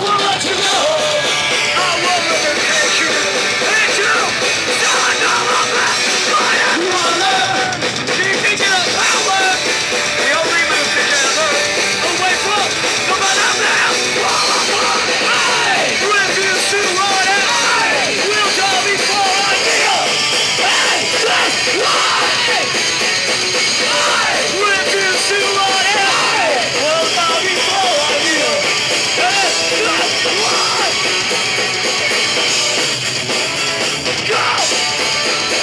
will let you know.